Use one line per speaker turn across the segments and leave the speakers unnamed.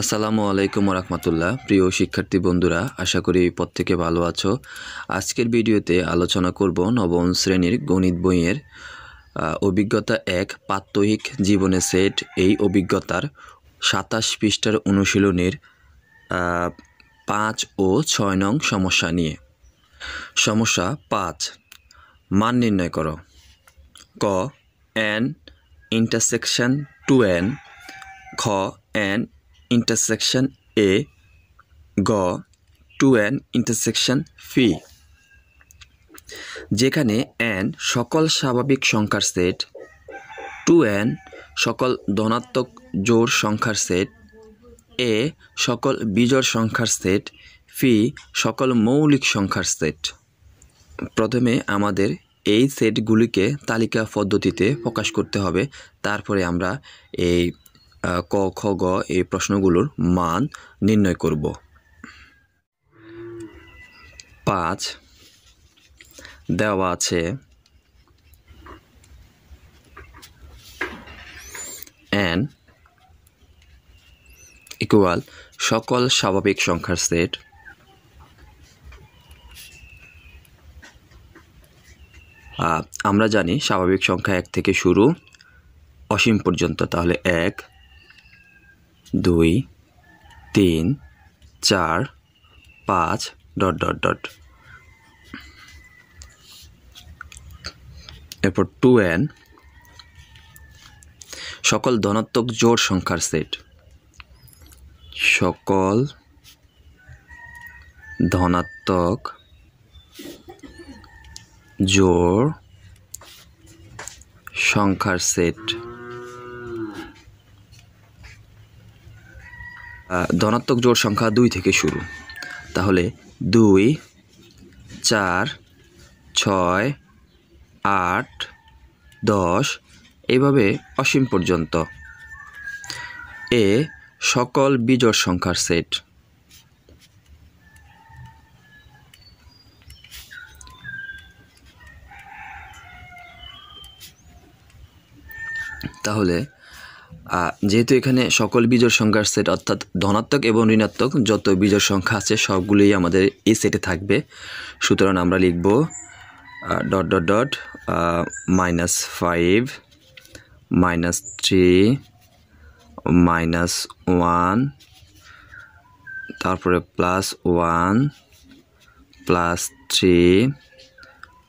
আসসালামু আলাইকুম রহমতুল্লাহ প্রিয় শিক্ষার্থী বন্ধুরা, আশা করি প্রত্যেকে ভালো আছো। আজকের ভিডিওতে আলোচনা করব নবম শ্রেণির গণিত বইয়ের অভিজ্ঞতা এক, প্রাত্যহিক জীবনে সেট এই অভিজ্ঞতার সাতাশ পৃষ্ঠার অনুশীলনের পাঁচ ও ছয় নং সমস্যা নিয়ে। সমস্যা পাঁচ, মান নির্ণয় করো। ক এন ইন্টারসেকশন টু এন খ এন ইন্টারসেকশন এ গ টু এন ইন্টারসেকশন ফি যেখানে এন সকল স্বাভাবিক সংখ্যার সেট টু এন সকল ধনাত্মক জোড় সংখ্যার সেট এ সকল বিজোড় সংখ্যার সেট ফি সকল মৌলিক সংখ্যার সেট। প্রথমে আমাদের এই সেটগুলিকে তালিকা পদ্ধতিতে প্রকাশ করতে হবে। তারপরে আমরা এই ক, খ, গ এই প্রশ্নগুলোর মান নির্ণয় করব। পাঁচ, দেওয়া আছে এন ইকুয়াল সকল স্বাভাবিক সংখ্যার সেট। আমরা জানি স্বাভাবিক সংখ্যা এক থেকে শুরু, অসীম পর্যন্ত, তাহলে এক। দুই, তিন, চার, পাঁচ, ডট ডট ডট। এরপর টু এন সকল ধনাত্মক জোড় সংখ্যার সেট। সকল ধনাত্মক জোড় সংখ্যার সেট। ধনাত্মক জোড় সংখ্যা দুই থেকে শুরু। তাহলে দুই, চার, ছয়, আট, দশ, এইভাবে অসীম পর্যন্ত। এ সকল বিজোড় সংখ্যার সেট। তাহলে যেহেতু এখানে সকল বিজোড় সংখ্যার সেট অর্থাৎ ধনাত্মক এবং ঋণাত্মক, যত বিজোড় সংখ্যা আছে সবগুলোই আমাদের এই সেটে থাকবে। সুতরাং আমরা লিখব dot dot dot minus five minus three minus one তারপরে plus one plus three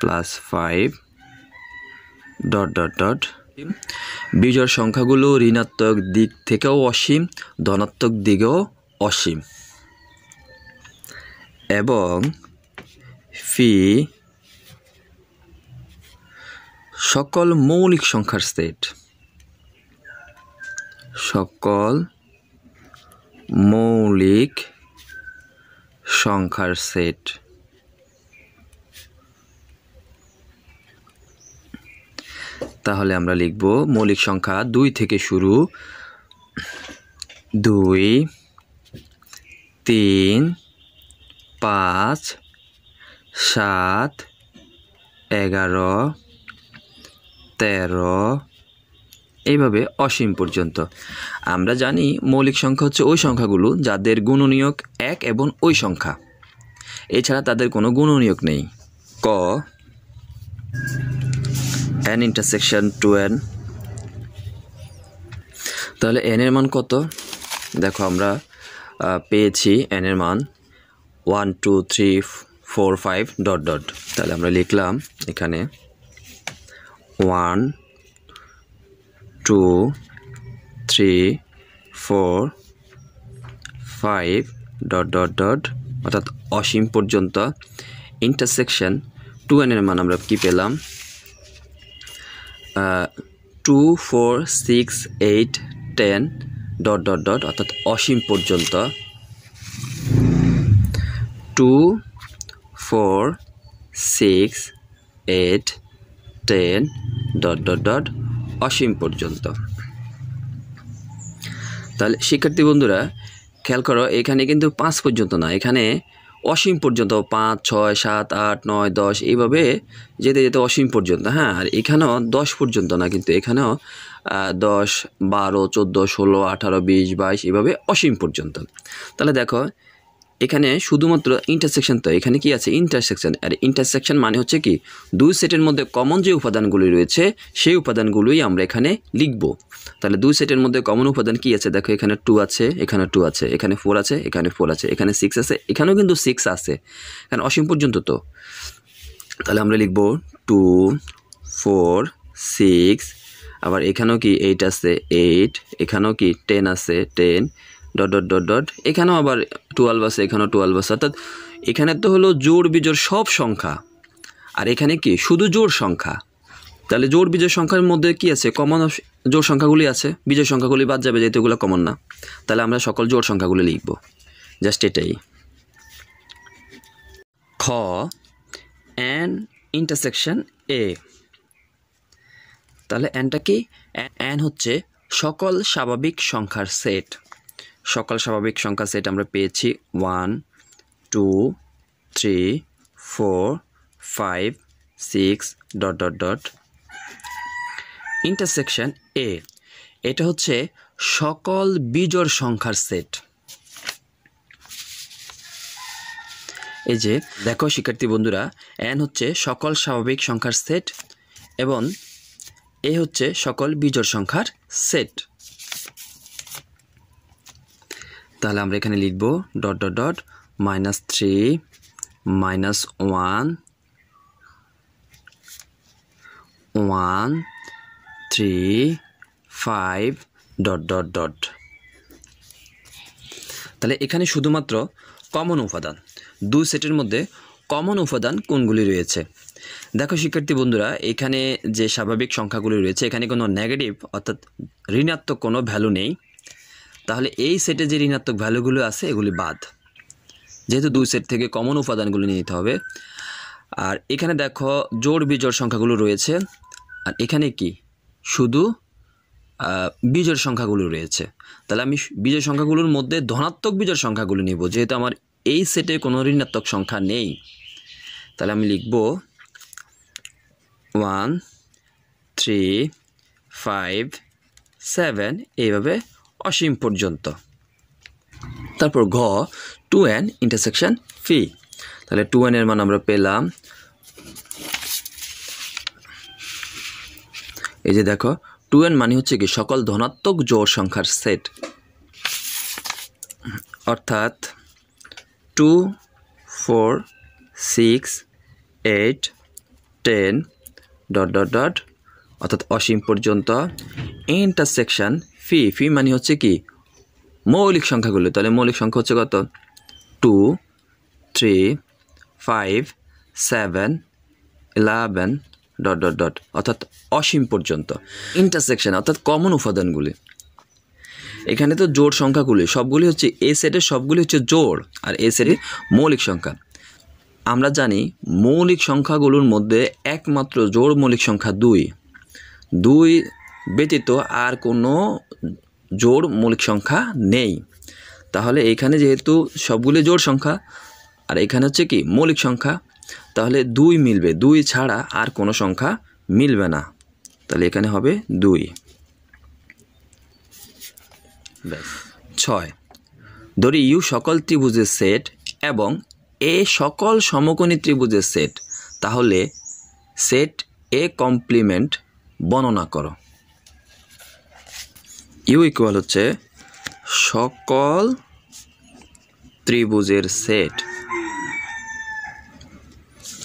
plus five dot dot dot বিজোড় সংখ্যাগুলো ঋণাত্মক দিক থেকেও অসীম, ধনাত্মক দিকেও অসীম। এবং ফি সকল মৌলিক সংখ্যার সেট। সকল মৌলিক সংখ্যার সেট। তাহলে আমরা লিখব মৌলিক সংখ্যা দুই থেকে শুরু দুই, তিন, পাঁচ, সাত, এগারো, তেরো, এইভাবে অসীম পর্যন্ত। আমরা জানি মৌলিক সংখ্যা হচ্ছে ওই সংখ্যাগুলো যাদের গুণনীয়ক এক এবং ওই সংখ্যা। এছাড়া তাদের কোনো গুণনীয়ক নেই। ক এন ইন্টারসেকশন টু এন তাহলে এন এর মান কত? দেখো আমরা পেয়েছি এন এর মান one two three four five dot dot তাহলে আমরা লিখলাম এখানে one two three four five dot dot dot অর্থাৎ অসীম পর্যন্ত ইন্টারসেকশন টু এনের মান আমরা কী পেলাম? Two four six eight ten dot dot dot অর্থাৎ অসীম পর্যন্ত। Two four six eight ten dot dot dot অসীম পর্যন্ত। তাহলে, শিক্ষার্থী বন্ধুরা, খেয়াল করো, এখানে কিন্তু পাঁচ পর্যন্ত না, এখানে অসীম পর্যন্ত, পাঁচ, ছয়, সাত, আট, নয়, দশ, এইভাবে যেতে যেতে অসীম পর্যন্ত হ্যাঁ? আর এখানেও দশ পর্যন্ত না, কিন্তু এখানেও দশ, বারো, চোদ্দ, ষোলো, আঠারো, বিশ, বাইশ, এইভাবে অসীম পর্যন্ত। তাহলে দেখো এখানে শুধুমাত্র ইন্টারসেকশন তো, এখানে কি আছে? ইন্টারসেকশন আর ইন্টারসেকশন মানে হচ্ছে কি, দুই সেটের মধ্যে কমন যে উপাদানগুলি রয়েছে, সেই উপাদানগুলোই আমরা এখানে লিখব। তাহলে দুই সেটের মধ্যে কমন উপাদান কি আছে? দেখো, এখানে টু আছে, এখানে টু আছে, এখানে ফোর আছে, এখানে ফোর আছে, এখানে সিক্স আছে, এখানেও কিন্তু সিক্স আছে। এখানে অসীম পর্যন্ত তো। তাহলে আমরা লিখব টু ফোর সিক্স আবার এখানেও কি এইট আছে এইট এখানেও কি টেন আছে ten dot dot dot dot এখানেও আবার টুয়েলভ আছে, এখানেও টুয়েলভ আছে। অর্থাৎ এখানে তো হলো জোড় বিজোড় সব সংখ্যা। আর এখানে কি? শুধু জোড় সংখ্যা। তাহলে জোড় বিজোড় সংখ্যার মধ্যে কি আছে? কমন জোড় সংখ্যাগুলি আছে। বিজোড় সংখ্যাগুলি বাদ যাবে যেহেতু এগুলো কমন না। তাহলে আমরা সকল জোড় সংখ্যাগুলি লিখব। জাস্ট এটাই। খ অ্যান ইন্টারসেকশন এ তাহলে অ্যানটা কি? অ্যান হচ্ছে সকল স্বাভাবিক সংখ্যার সেট সকল স্বাভাবিক সংখ্যার সেট আমরা পেয়েছি। One, two, three, four, five, six, dot dot dot. Intersection এ, এটা হচ্ছে সকল বিজোড় সংখ্যার সেট। এই যে, দেখো শিক্ষার্থী বন্ধুরা, এন হচ্ছে সকল স্বাভাবিক সংখ্যার সেট এবং এ হচ্ছে সকল বিজোড় সংখ্যার সেট। তাহলে আমরা এখানে লিখব dot dot dot minus three minus one one three five dot dot dot তাহলে এখানে শুধুমাত্র কমন উপাদান। দু সেটের মধ্যে কমন উপাদান কোনগুলি রয়েছে? দেখো শিক্ষার্থী বন্ধুরা, এখানে যে স্বাভাবিক সংখ্যাগুলি রয়েছে, এখানে কোনো নেগেটিভ অর্থাৎ ঋণাত্মক কোনো ভ্যালু নেই। তাহলে এই সেটে যে ঋণাত্মক ভ্যালুগুলো আছে, এগুলি বাদ। যেহেতু দুই সেট থেকে কমন উপাদানগুলো নিয়ে নিতে হবে। আর এখানে দেখো জোড় বিজোড় সংখ্যাগুলো রয়েছে। আর এখানে কি? শুধু বিজোড় সংখ্যাগুলো রয়েছে। তাহলে আমি বিজোড় সংখ্যাগুলোর মধ্যে ধনাত্মক বিজোড় সংখ্যাগুলো নিব। যেহেতু আমার এই সেটে কোনো ঋণাত্মক সংখ্যা নেই। তাহলে আমি লিখব ওয়ান থ্রি ফাইভ সেভেন এইভাবে অসীম পর্যন্ত। তারপর ঘ টু এন ইন্টারসেকশন ফি তাহলে টু এন এর মান আমরা পেলাম। এই যে দেখো টু এন মানে হচ্ছে কি সকল ধনাত্মক জোড় সংখ্যার সেট অর্থাৎ two four six eight ten dot dot dot অর্থাৎ অসীম পর্যন্ত ইন্টারসেকশন ফি ফি মানে হচ্ছে কি? মৌলিক সংখ্যাগুলো। তাহলে মৌলিক সংখ্যা হচ্ছে কত? Two three five seven eleven dot dot dot অর্থাৎ অসীম পর্যন্ত। ইন্টারসেকশন অর্থাৎ কমন উপাদানগুলি। এখানে তো জোড় সংখ্যাগুলি, সবগুলি হচ্ছে এ সেটের সবগুলি হচ্ছে জোড়, আর এ সেটের মৌলিক সংখ্যা। আমরা জানি মৌলিক সংখ্যাগুলোর মধ্যে একমাত্র জোড় মৌলিক সংখ্যা দুই। দুই ব্যতীত আর কোনো জোড় মৌলিক সংখ্যা নেই। তাহলে এখানে যেহেতু সবগুলি জোড় সংখ্যা, আর এখানে হচ্ছে কি মৌলিক সংখ্যা, তাহলে দুই মিলবে। দুই ছাড়া আর কোনো সংখ্যা মিলবে না। তাহলে এখানে হবে দুই। ছয়। ধরি ইউ সকল ত্রিভুজের সেট এবং এ সকল সমকোণী ত্রিভুজের সেট। তাহলে সেট এ কমপ্লিমেন্ট বর্ণনা করো। ইউ ইকুয়াল হচ্ছে সকল ত্রিভুজের সেট।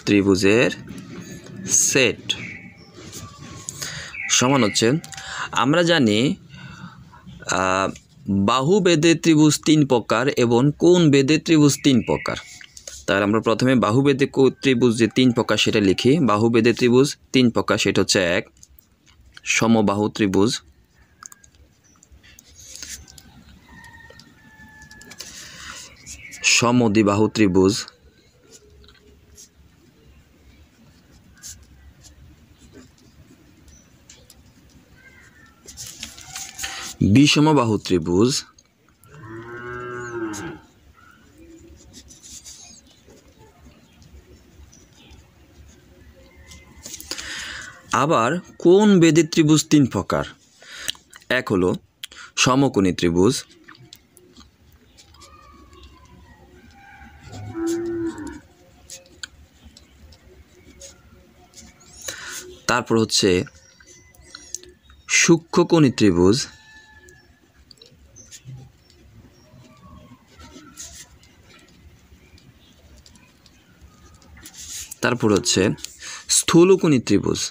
ত্রিভুজের সেট। সমান হচ্ছে, আমরা জানি বাহু বেদে ত্রিভুজ তিন প্রকার এবং কোন বেদে ত্রিভুজ তিন প্রকার। তাহলে আমরা প্রথমে বাহু বেদে ত্রিভুজ যে তিন প্রকার সেটা লিখি। বাহু বেদে ত্রিভুজ তিন প্রকার, সেটা হচ্ছে এক। সমবাহু ত্রিভুজ সমদ্বিবাহু ত্রিভুজ। বিষমবাহু ত্রিভুজ। আবার কোন বেদের ত্রিভুজ তিন প্রকার? এক হলো সমকোণী ত্রিভুজ তারপর হচ্ছে সূক্ষ্মকোণী ত্রিভুজ। তারপর হচ্ছে স্থূলকোণী ত্রিভুজ।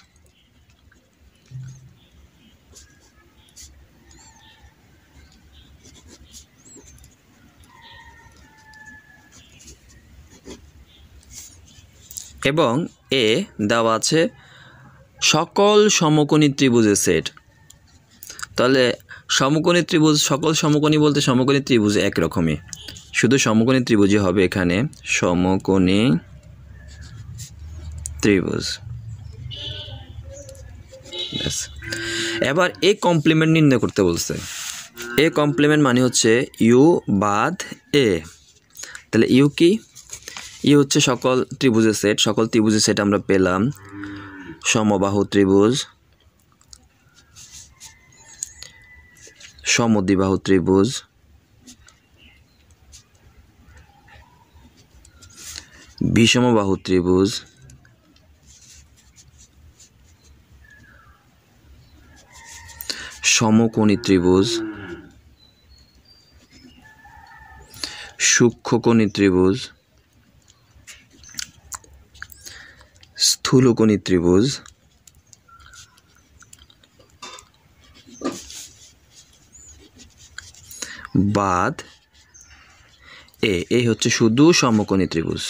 এবং এ দেওয়া আছে সকল সমকোণী ত্রিভুজের সেট। তাহলে সমকোণী ত্রিভুজ, সকল সমকোণী বলতে সমকোণী ত্রিভুজ একরকমই। শুধু সমকোণী ত্রিভুজই হবে এখানে সমকোণী ত্রিভুজ। এবার এ কমপ্লিমেন্ট নির্ণয় করতে বলছে। এ কমপ্লিমেন্ট মানে হচ্ছে ইউ বাদ এ। তাহলে ইউ কি? ই হচ্ছে সকল ত্রিভুজের সেট, সকল ত্রিভুজের সেট আমরা পেলাম। সমবাহু ত্রিভুজ। সমদ্বিবাহু ত্রিভুজ। বিষমবাহু ত্রিভুজ। সমকোণী ত্রিভুজ। সূক্ষ্মকোণী ত্রিভুজ। স্থূলকোণী ত্রিভুজ। বাদ। এ এই হচ্ছে শুধু সমকোণী ত্রিভুজ।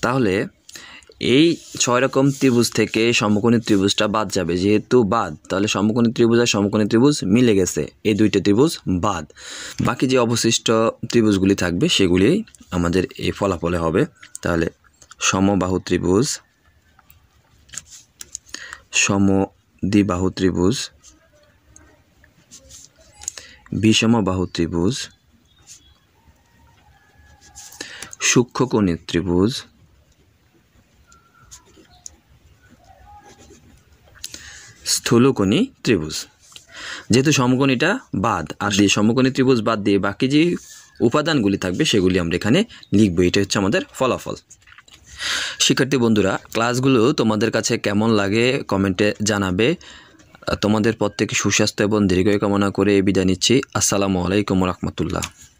তাহলে এই ছয় রকম ত্রিভুজ থেকে সমকোণী ত্রিভুজটা বাদ যাবে। যেহেতু বাদ, তাহলে সমকোণী ত্রিভুজ আর সমকোণী ত্রিভুজ মিলে গেছে। এই দুইটা ত্রিভুজ বাদ। বাকি যে অবশিষ্ট ত্রিভুজগুলি থাকবে, সেগুলি আমাদের এই ফলাফলে হবে। তাহলে সমবাহু ত্রিভুজ, সমদ্বিবাহু ত্রিভুজ, বিষমবাহু ত্রিভুজ, সূক্ষ্মকোণী ত্রিভুজ স্থূলকোণী ত্রিভুজ। যেহেতু সমকোণীটা বাদ, আর দিয়ে সমকোণী ত্রিভুজ বাদ দিয়ে বাকি যে উপাদানগুলি থাকবে, সেগুলি আমরা এখানে লিখব। এটা হচ্ছে আমাদের ফলাফল। শিক্ষার্থী বন্ধুরা, ক্লাসগুলো তোমাদের কাছে কেমন লাগে কমেন্টে জানাবে। তোমাদের প্রত্যেকে সুস্বাস্থ্য এবং দীর্ঘ কামনা করে বিদায় নিচ্ছি। আসসালামু আলাইকুম রহমতুল্লাহ।